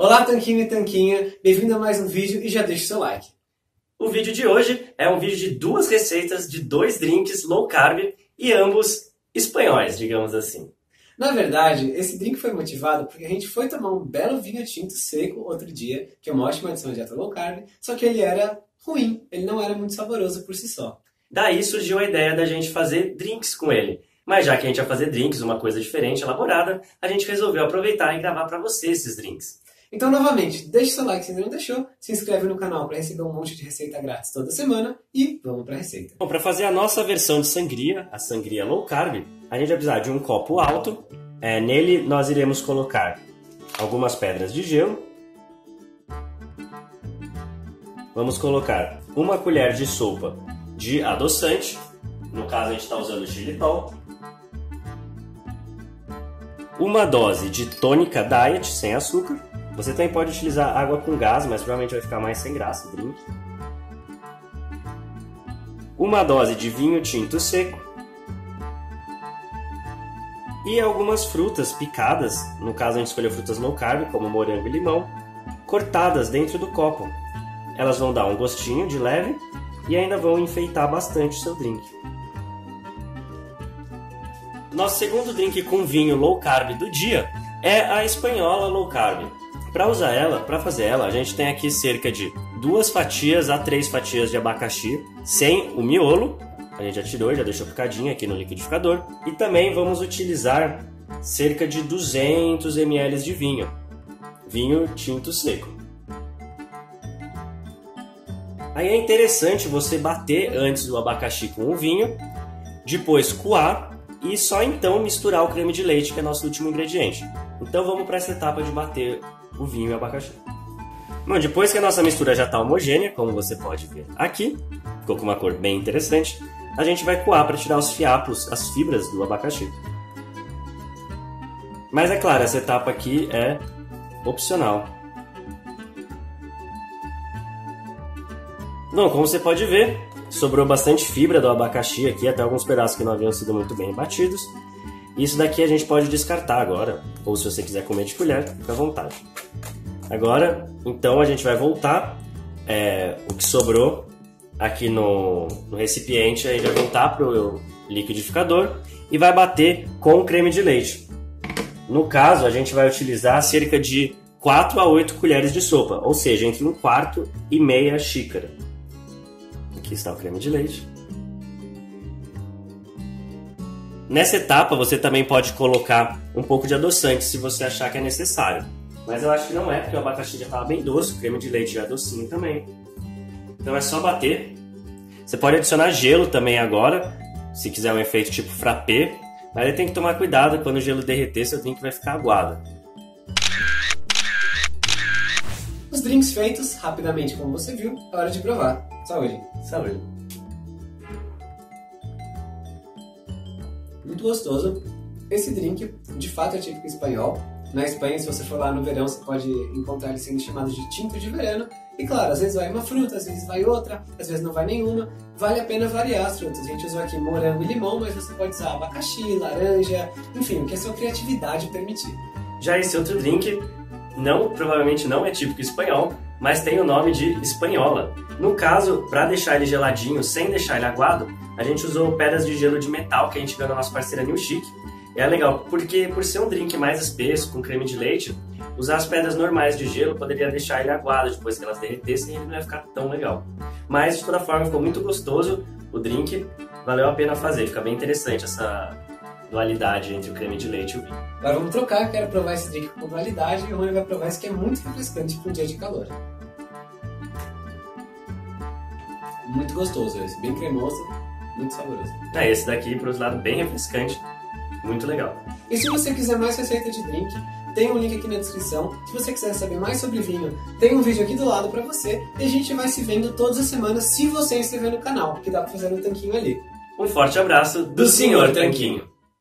Olá, Tanquinho e Tanquinha, bem-vindo a mais um vídeo e já deixa o seu like. O vídeo de hoje é um vídeo de duas receitas de dois drinks low carb e ambos espanhóis, digamos assim. Na verdade, esse drink foi motivado porque a gente foi tomar um belo vinho tinto seco outro dia, que é uma ótima adição à dieta low carb, só que ele era ruim, ele não era muito saboroso por si só. Daí surgiu a ideia da gente fazer drinks com ele. Mas já que a gente ia fazer drinks, uma coisa diferente, elaborada, a gente resolveu aproveitar e gravar para você esses drinks. Então, novamente, deixe seu like se ainda não deixou, se inscreve no canal para receber um monte de receita grátis toda semana e vamos para a receita. Bom, para fazer a nossa versão de sangria, a sangria low carb, a gente vai precisar de um copo alto. É, nele nós iremos colocar algumas pedras de gelo. Vamos colocar uma colher de sopa de adoçante. No caso, a gente está usando xilitol. Uma dose de tônica diet sem açúcar você também pode utilizar água com gás, mas provavelmente vai ficar mais sem graça o drink. Uma dose de vinho tinto seco. E algumas frutas picadas, no caso a gente escolheu frutas low carb, como morango e limão, cortadas dentro do copo. Elas vão dar um gostinho de leve e ainda vão enfeitar bastante o seu drink. Nosso segundo drink com vinho low carb do dia é a espanhola low carb. Para usar ela, para fazer ela, a gente tem aqui cerca de duas fatias a três fatias de abacaxi, sem o miolo. A gente já tirou, já deixou picadinho aqui no liquidificador. E também vamos utilizar cerca de 200 ml de vinho, vinho tinto seco. Aí é interessante você bater antes do abacaxi com o vinho, depois coar e só então misturar o creme de leite, que é nosso último ingrediente. Então vamos para essa etapa de bater o vinho e o abacaxi. Bom, depois que a nossa mistura já está homogênea, como você pode ver aqui, ficou com uma cor bem interessante, a gente vai coar para tirar os fiapos, as fibras do abacaxi. Mas é claro, essa etapa aqui é opcional. Bom, como você pode ver, sobrou bastante fibra do abacaxi aqui, até alguns pedaços que não haviam sido muito bem batidos. Isso daqui a gente pode descartar agora, ou se você quiser comer de colher, fica à vontade. Agora, então a gente vai voltar é, o que sobrou aqui no, no recipiente, a gente vai voltar para o liquidificador e vai bater com o creme de leite. No caso, a gente vai utilizar cerca de 4 a 8 colheres de sopa, ou seja, entre um quarto e meia xícara. Aqui está o creme de leite. Nessa etapa, você também pode colocar um pouco de adoçante se você achar que é necessário. Mas eu acho que não é, porque o abacaxi já estava bem doce, o creme de leite já é docinho também. Então é só bater. Você pode adicionar gelo também agora, se quiser um efeito tipo frappé. Mas aí tem que tomar cuidado, quando o gelo derreter, seu drink vai ficar aguado. Os drinks feitos, rapidamente como você viu, é hora de provar. Saúde! Saúde! Muito gostoso. Esse drink, de fato, é típico espanhol. Na Espanha, se você for lá no verão, você pode encontrar ele sendo chamado de tinto de verano. E claro, às vezes vai uma fruta, às vezes vai outra, às vezes não vai nenhuma. Vale a pena variar as frutas. A gente usou aqui morango e limão, mas você pode usar abacaxi, laranja, enfim, o que a sua criatividade permitir. Já esse outro drink, não, provavelmente não é típico espanhol, mas tem o nome de espanhola. No caso, para deixar ele geladinho sem deixar ele aguado, a gente usou pedras de gelo de metal que a gente ganhou da nossa parceira New Chic. É legal, porque por ser um drink mais espesso, com creme de leite, usar as pedras normais de gelo poderia deixar ele aguado depois que elas derretessem e ele não ia ficar tão legal. Mas de toda forma ficou muito gostoso o drink, valeu a pena fazer, fica bem interessante essa dualidade entre o creme de leite e o vinho. Agora vamos trocar, quero provar esse drink com dualidade e o Rony vai provar esse que é muito refrescante para um dia de calor. Muito gostoso esse, bem cremoso, muito saboroso. É, esse daqui, por outro lado, bem refrescante, muito legal. E se você quiser mais receita de drink, tem um link aqui na descrição. Se você quiser saber mais sobre vinho, tem um vídeo aqui do lado para você. E a gente vai se vendo todas as semanas se você inscrever no canal, que dá pra fazer no tanquinho ali. Um forte abraço do Senhor Tanquinho.